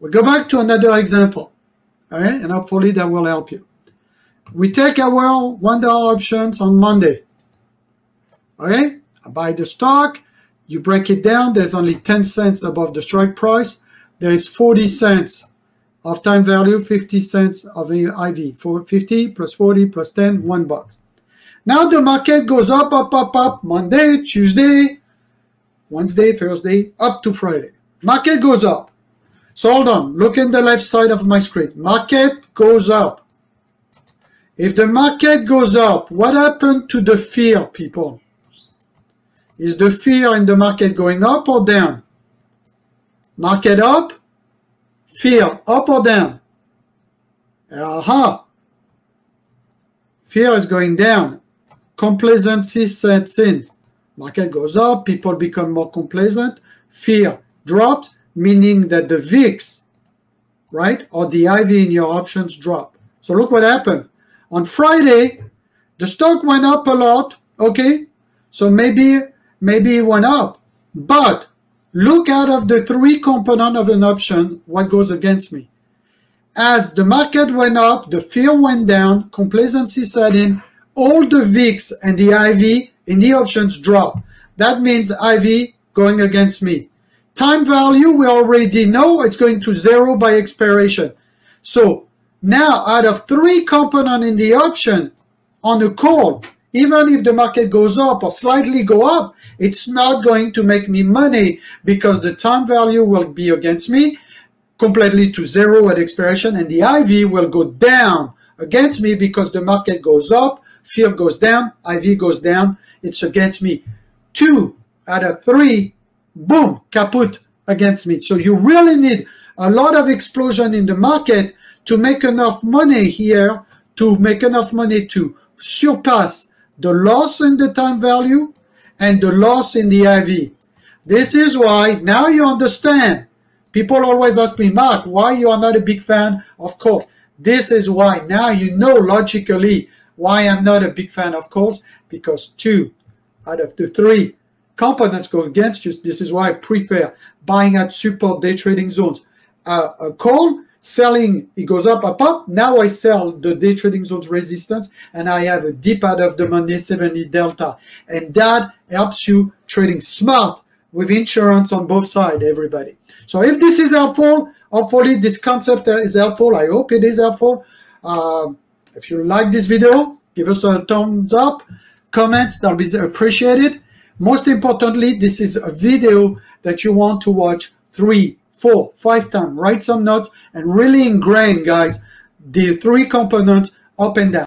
We go back to another example, all right? And hopefully that will help you. We take our $1 options on Monday, okay? I buy the stock, you break it down, there's only 10 cents above the strike price. There is 40 cents of time value, 50 cents of IV. For 50 plus 40 plus 10, one bucks. Now the market goes up, up, up, up, Monday, Tuesday, Wednesday, Thursday, up to Friday. Market goes up. So hold on, look in the left side of my screen. Market goes up. If the market goes up, what happened to the fear, people? Is the fear in the market going up or down? Market up, fear up or down? Aha! Fear is going down. Complacency sets in. Market goes up, people become more complacent. Fear drops, meaning that the VIX, right, or the IV in your options drop. So look what happened. On Friday, the stock went up a lot, okay? So maybe maybe it went up. But look out of the three component of an option, what goes against me. As the market went up, the fear went down, complacency set in, all the VIX and the IV in the options drop. That means IV going against me. Time value, we already know it's going to zero by expiration. So now out of three component in the option on a call, even if the market goes up or slightly go up, it's not going to make me money because the time value will be against me completely to zero at expiration and the IV will go down against me because the market goes up, fear goes down, IV goes down, it's against me. Two out of three, boom, kaput against me. So you really need a lot of explosion in the market to make enough money here, to make enough money to surpass the loss in the time value and the loss in the IV. This is why now you understand. People always ask me, Mark, why you are not a big fan of calls, This is why now you know logically why I'm not a big fan of calls, because two out of the three components go against you. This is why I prefer buying at support day trading zones. Uh, a call selling, it goes up, up, up. Now I sell the day trading zones resistance and I have a dip out of the money 70 delta. And that helps you trading smart with insurance on both sides, everybody. So if this is helpful, hopefully this concept is helpful. I hope it is helpful. Uh, if you like this video, give us a thumbs up, comments, that'll be appreciated. Most importantly, this is a video that you want to watch three, four, five times. Write some notes and really ingrain, guys, the three components up and down.